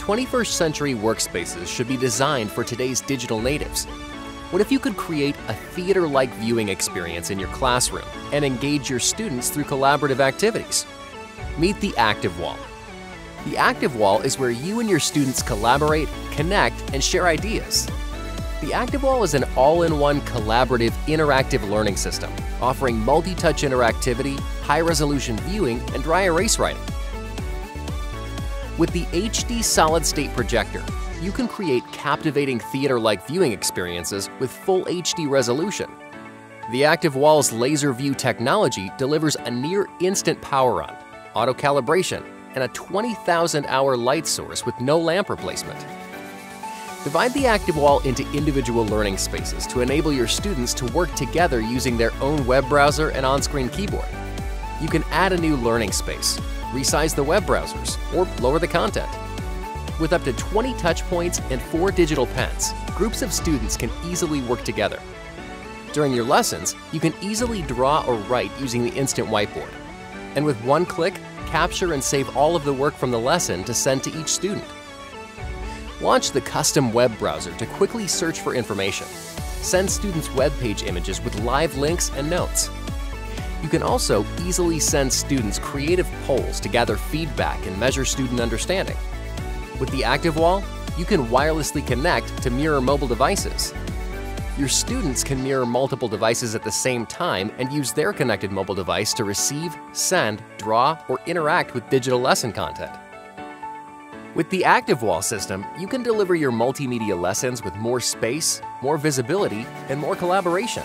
21st century workspaces should be designed for today's digital natives. What if you could create a theater-like viewing experience in your classroom and engage your students through collaborative activities? Meet the ActivWall. The ActivWall is where you and your students collaborate, connect, and share ideas. The ActivWall is an all-in-one collaborative interactive learning system, offering multi-touch interactivity, high-resolution viewing, and dry erase writing. With the HD solid-state projector, you can create captivating theater-like viewing experiences with full HD resolution. The ActivWall's laser view technology delivers a near-instant power on, auto-calibration, and a 20,000 hour light source with no lamp replacement. Divide the ActivWall into individual learning spaces to enable your students to work together using their own web browser and on-screen keyboard. You can add a new learning space, resize the web browsers, or lower the content. With up to 20 touch points and four digital pens, groups of students can easily work together. During your lessons, you can easily draw or write using the Instant Whiteboard. And with one click, capture and save all of the work from the lesson to send to each student. Launch the custom web browser to quickly search for information. Send students web page images with live links and notes. You can also easily send students creative polls to gather feedback and measure student understanding. With the ActivWall, you can wirelessly connect to mirror mobile devices. Your students can mirror multiple devices at the same time and use their connected mobile device to receive, send, draw, or interact with digital lesson content. With the ActivWall system, you can deliver your multimedia lessons with more space, more visibility, and more collaboration.